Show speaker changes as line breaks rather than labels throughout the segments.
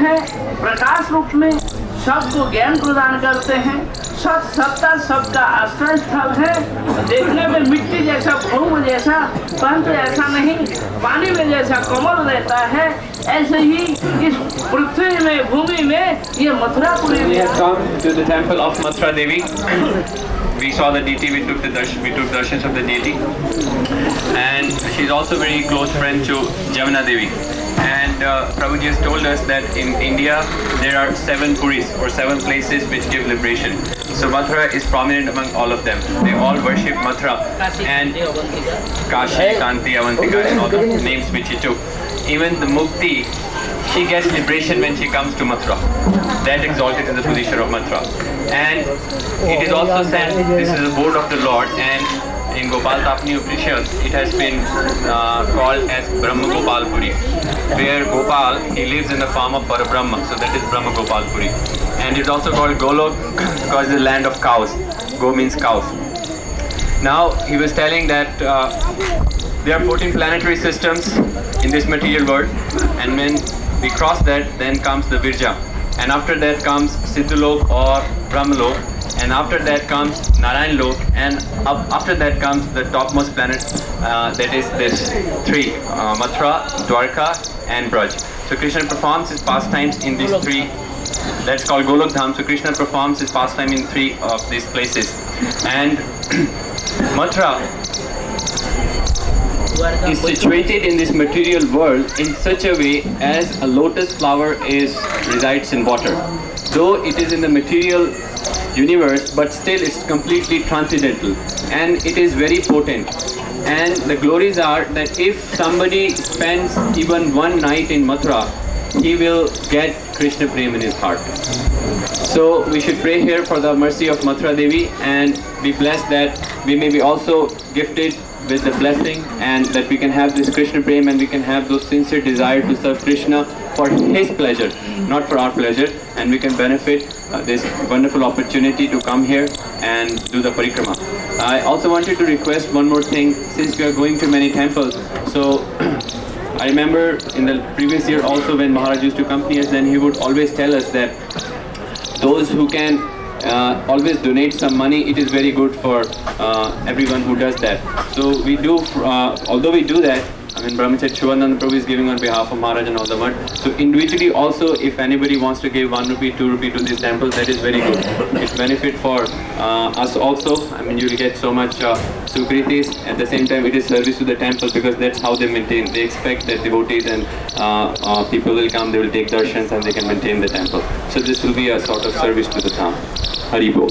है प्रकाश रूप में सबको ज्ञान प्रदान करते हैं सब सत्ता सबका आश्रय स्थल है देखने में मिट्टी जैसा भूम जैसा पंत ऐसा नहीं पानी में जैसा कमल रहता है ऐसे ही इस पृथ्वी में भूमि में ये Mathurapuri
Mathura Devi. We saw the deity, we took the darshan, we took darshans of the deity. And she's also very close friend to Jamuna Devi. And uh, Prabhuji has told us that in India there are seven puris or seven places which give liberation. So Mathura is prominent among all of them. They all worship Mathura and Kashi, Kanchi, Avantika and all the names which he took. Even the Mukti, she gets liberation when she comes to Mathura. That exalted in the position of Mathura. And it is also said this is the board of the Lord and in Gopal Tapni Upanishad it has been uh, called as Brahma Gopal Puri where Gopal he lives in the form of Parabrahma so that is Brahma Gopal Puri. And it's also called Golok because the land of cows. Go means cows. Now he was telling that uh, there are 14 planetary systems in this material world and when we cross that then comes the Virja. And after that comes Siddhalok or Brahmalok and after that comes Narayan Lok and up, after that comes the topmost planet uh, that is this three uh, Mathura, Dwarka and Braj. So Krishna performs his pastimes in these three that's called Golok Dham. So Krishna performs his pastime in three of these places and Mathura is situated in this material world in such a way as a lotus flower is resides in water. Though it is in the material universe, but still it's completely transcendental and it is very potent. And the glories are that if somebody spends even one night in Mathura, he will get Krishna Prem in his heart. So we should pray here for the mercy of Mathura Devi and be blessed that we may be also gifted with the blessing and that we can have this Krishna Prem and we can have those sincere desire to serve Krishna for his pleasure, not for our pleasure and we can benefit uh, this wonderful opportunity to come here and do the parikrama. I also wanted to request one more thing since we are going to many temples. So I remember in the previous year also when Maharaj used to accompany us then he would always tell us that those who can uh, always donate some money it is very good for uh, everyone who does that so we do uh, although we do that I mean Brahmacharya Shivananda Prabhu is giving on behalf of Maharaj and all the world. so individually also if anybody wants to give 1 rupee 2 rupee to this temple that is very good. It's benefit for uh, us also. I mean you will get so much uh, sukritis at the same time it is service to the temple because that's how they maintain. They expect that devotees and uh, uh, people will come they will take darshans and they can maintain the temple. So this will be a sort of service to the town. Hari Bol.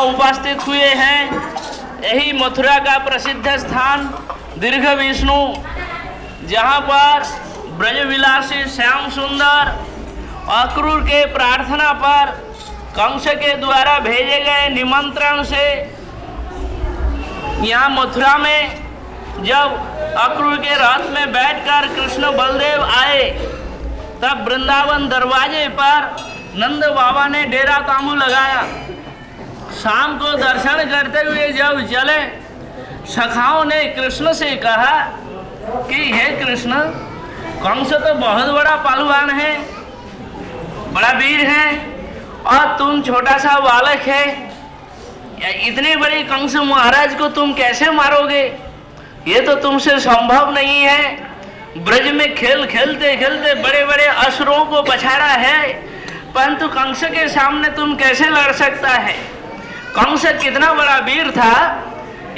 उपस्थित हुए हैं, यही मथुरा का प्रसिद्ध स्थान दीर्घ विष्णु, जहाँ पर ब्रजविलासी श्याम सुंदर अक्रूर के प्रार्थना पर कंस के द्वारा भेजे गए निमंत्रण से यहाँ मथुरा में जब अक्रूर के रथ में बैठकर कृष्ण बलदेव आए, तब वृंदावन दरवाजे पर नंद बाबा ने डेरा तांबू लगाया। शाम को दर्शन करते हुए जब चले, सखाओं ने कृष्ण से कहा कि, हे कृष्ण, कंस तो बहुत बड़ा पहलवान है, बड़ा वीर है, और तुम छोटा सा बालक है। या इतने बड़े कंस महाराज को तुम कैसे मारोगे? ये तो तुमसे संभव नहीं है। ब्रज में खेल खेलते खेलते बड़े बड़े असुरों को पछाड़ा है। परंतु कंस के सामने तुम कैसे लड़ सकता है? कंस कितना बड़ा वीर था।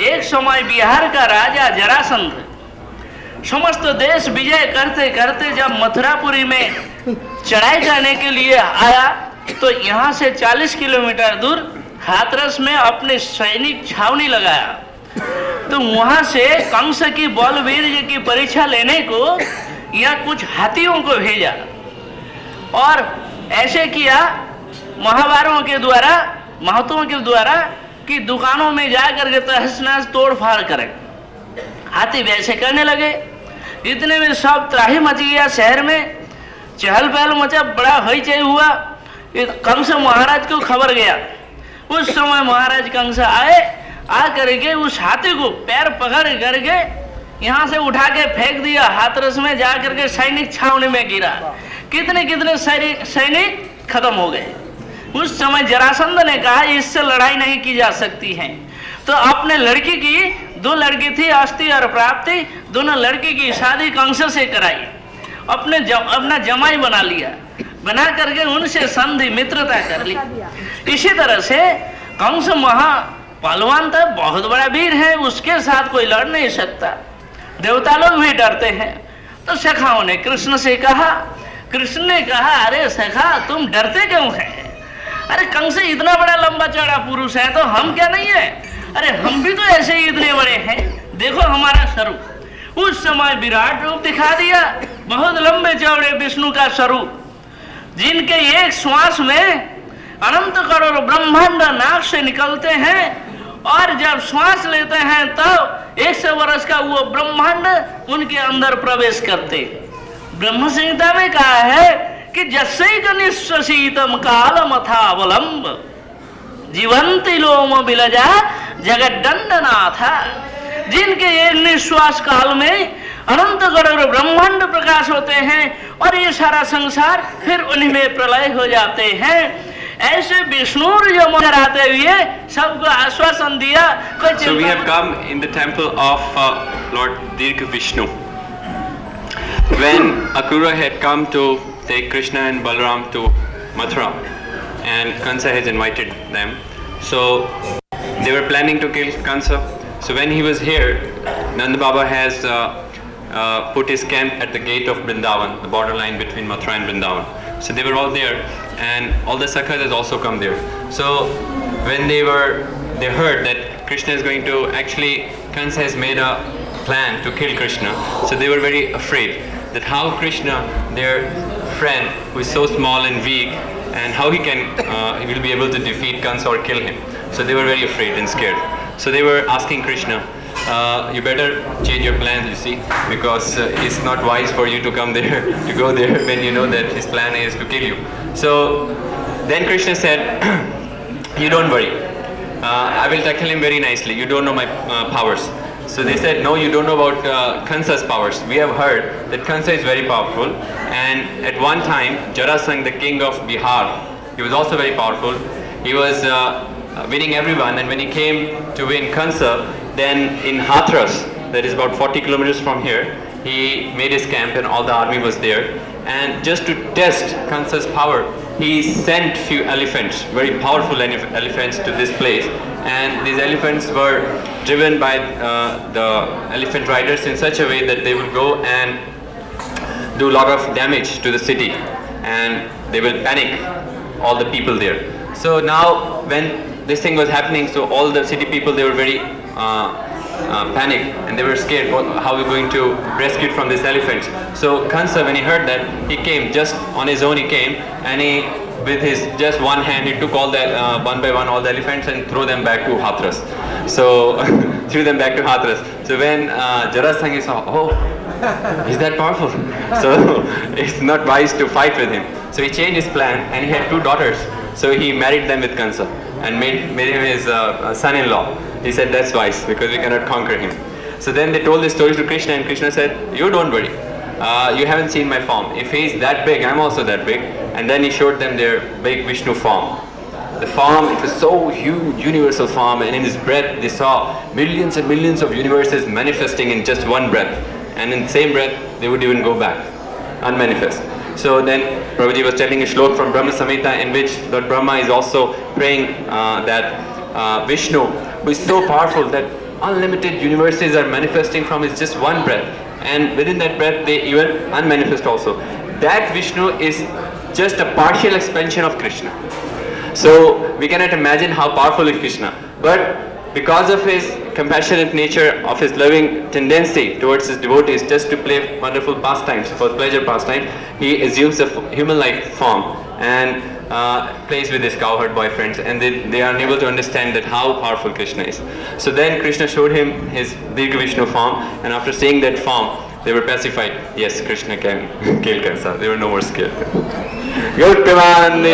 एक समय बिहार का राजा जरासंध। समस्त देश विजय करते करते जब मथुरापुरी में चढ़ाई करने के लिए आया तो यहाँ से 40 किलोमीटर दूर हाथरस में अपने सैनिक छावनी लगाया। तो वहाँ से कंस की बलवीर की परीक्षा लेने को या कुछ हाथियों को भेजा। और ऐसे किया, महावारों के द्वारा, महतों के द्वारा कि दुकानों में जा करके तहस नहस तोड़ फाड़ करें। हाथी वैसे करने लगे। इतने में सब त्राही मच गया शहर में। चहल पहल मचा, बड़ा हईचई हुआ। कंस महाराज को खबर गया। उस समय महाराज कंस आए आ करके उस हाथी को पैर पकड़ करके यहाँ से उठा के फेंक दिया। हाथरस में जा करके सैनिक छावनी में गिरा। कितने कितने सैनिक खत्म हो गए। उस समय जरासंध ने कहा इससे लड़ाई नहीं की जा सकती है। तो अपने लड़की की दो लड़की थी अस्थि और प्राप्ति दोनों लड़की की शादी कंस से कराई। अपने जम, अपना जमाई बना लिया। बना करके उनसे संधि मित्रता कर ली। इसी तरह से कंस महा पहलवान था बहुत बड़ा वीर है उसके साथ कोई लड़ नहीं सकता। देवता लोग भी डरते हैं। तो सखाओं ने कृष्ण से कहा कृष्ण ने कहा, अरे सखा, तुम डरते क्यों है? अरे कंस इतना बड़ा लंबा चौड़ा पुरुष है तो हम क्या नहीं है? अरे हम भी तो ऐसे ही इतने बड़े हैं। देखो हमारा स्वरूप। उस समय विराट रूप दिखा दिया, बहुत लंबे चौड़े विष्णु का स्वरूप, जिनके एक श्वास में अनंत करोड़ ब्रह्मांड नाक से निकलते हैं और जब श्वास लेते हैं तब तो एक सौ वर्ष का वो ब्रह्मांड उनके अंदर प्रवेश करते ब्रह्म संहिता में कहा है कि जसैक निश्वसीतम कालम अथावलंब जीवंती लोम बिलजा जगत दंडनाथ जिनके एक निश्वास काल में अनंत करोड़ ब्रह्मांड प्रकाश होते हैं और ये सारा संसार फिर उन्हीं में प्रलय हो जाते हैं ऐसे विष्णु जो कराते हुए सबको आश्वासन दिया कोई
So we have come in the temple of uh, Lord Dirgha Vishnu. When Akrura had come to take Krishna and Balaram to Mathura, and Kansa has invited them, so they were planning to kill Kansa. So when he was here, Nanda Baba has uh, uh, put his camp at the gate of Vrindavan, the borderline between Mathura and Vrindavan. So they were all there, and all the sakhas has also come there. So when they were, they heard that Krishna is going to actually, Kansa has made a plan to kill Krishna. So they were very afraid that how Krishna, their friend, who is so small and weak, and how he can, uh, he will be able to defeat Kansa or kill him. So they were very afraid and scared. So they were asking Krishna, uh, you better change your plans, you see, because uh, it's not wise for you to come there, to go there when you know that his plan is to kill you. So then Krishna said, you don't worry. Uh, I will tackle him very nicely. You don't know my uh, powers. So they said, no, you don't know about uh, Kansa's powers. We have heard that Kansa is very powerful. And at one time, Jarasandha, the king of Bihar, he was also very powerful. He was uh, winning everyone. And when he came to win Kansa, then in Hathras, that is about 40 kilometers from here, he made his camp and all the army was there. And just to test Kansa's power, he sent few elephants, very powerful ele- elephants to this place. And these elephants were driven by uh, the elephant riders in such a way that they would go and do a lot of damage to the city and they will panic all the people there. So now when this thing was happening, so all the city people they were very uh, uh, and they were scared. What, how are we going to rescue it from this elephant? So Kansa, when he heard that, he came just on his own. He came and he, with his just one hand, he took all the uh, one by one all the elephants and threw them back to Hathras. So threw them back to Hathras. So when uh, Jarasandha saw, oh, He's that powerful. So it's not wise to fight with him. So he changed his plan and he had two daughters. So he married them with Kansa and made, made him his uh, son-in-law. He said that's wise because we cannot conquer him. So then they told this story to Krishna and Krishna said, you don't worry. Uh, you haven't seen my form. If he's that big, I'm also that big. And then he showed them their big Vishnu form. The form, it was so huge, universal form, and in his breath, they saw millions and millions of universes manifesting in just one breath. And in the same breath, they would even go back, unmanifest. So then Prabhuji was telling a shlok from Brahma Samhita in which Lord Brahma is also praying uh, that uh, Vishnu, is so powerful that unlimited universes are manifesting from his just one breath. And within that breath, they even unmanifest also. That Vishnu is just a partial expansion of Krishna. So we cannot imagine how powerful is Krishna. But because of his compassionate nature, of his loving tendency towards his devotees just to play wonderful pastimes, for pleasure pastimes, he assumes a human-like form and uh, plays with his cowherd boyfriends and they, they are unable to understand that how powerful Krishna is. So then Krishna showed him his Dirgha Vishnu form and after seeing that form they were pacified. Yes, Krishna can kill Kansa. They were no more scared. Good command!